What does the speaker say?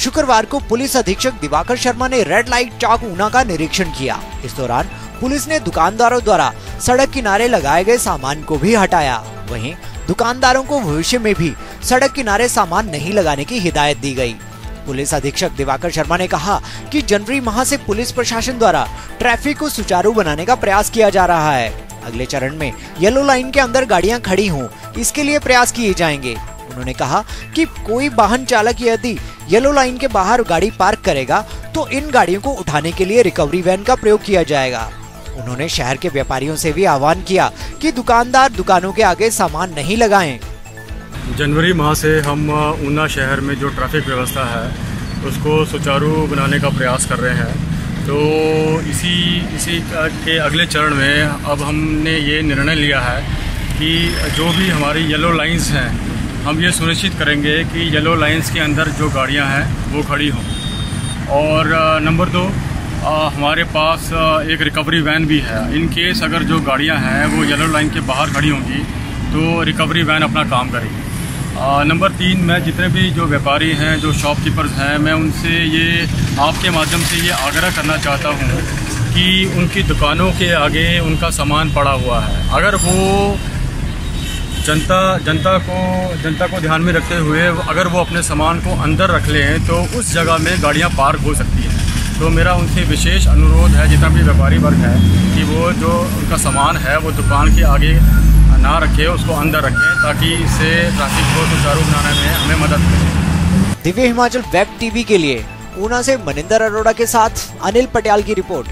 शुक्रवार को पुलिस अधीक्षक दिवाकर शर्मा ने रेड लाइट चौक ऊना का निरीक्षण किया। इस दौरान पुलिस ने दुकानदारों द्वारा सड़क किनारे लगाए गए सामान को भी हटाया। वहीं दुकानदारों को भविष्य में भी सड़क किनारे सामान नहीं लगाने की हिदायत दी गई। पुलिस अधीक्षक दिवाकर शर्मा ने कहा कि जनवरी माह से पुलिस प्रशासन द्वारा ट्रैफ़िक को सुचारू बनाने का प्रयास किया जा रहा है। अगले चरण में येलो लाइन के अंदर गाड़ियाँ खड़ी हों, इसके लिए प्रयास किए जाएँगे। उन्होंने कहा कि कोई वाहन चालक यदि येलो लाइन के बाहर गाड़ी पार्क करेगा तो इन गाड़ियों को उठाने के लिए रिकवरी वैन का प्रयोग किया जाएगा उन्होंने शहर के व्यापारियों से भी आह्वान किया कि दुकानदार दुकानों के आगे सामान नहीं लगाएँ। जनवरी माह से हम ऊना शहर में जो ट्रैफ़िक व्यवस्था है, उसको सुचारू बनाने का प्रयास कर रहे हैं तो इसी इसी के अगले चरण में अब हमने ये निर्णय लिया है कि जो भी हमारी येलो लाइंस हैं हम ये सुनिश्चित करेंगे कि येलो लाइंस के अंदर जो गाड़ियाँ हैं वो खड़ी हों। और नंबर दो आ, हमारे पास एक रिकवरी वैन भी है। इन केस अगर जो गाड़ियाँ हैं वो येलो लाइन के बाहर खड़ी होंगी तो रिकवरी वैन अपना काम करेगी। नंबर तीन मैं जितने भी जो व्यापारी हैं जो शॉपकीपर्स हैं मैं उनसे ये आपके माध्यम से ये आग्रह करना चाहता हूँ कि उनकी दुकानों के आगे उनका सामान पड़ा हुआ है। अगर वो जनता जनता को जनता को ध्यान में रखते हुए अगर वो अपने सामान को अंदर रख लें तो उस जगह में गाड़ियाँ पार्क हो सकती हैं। तो मेरा उनसे विशेष अनुरोध है, जितना भी व्यापारी वर्ग है, कि वो जो उनका सामान है, वो दुकान के आगे ना रखें, उसको अंदर रखें, ताकि इससे ट्रैफ़िक को सुचारू बनाने में हमें मदद मिले। दिव्य हिमाचल वेब टीवी के लिए, ऊना से मनिंदर अरोड़ा के साथ अनिल पटियाल की रिपोर्ट।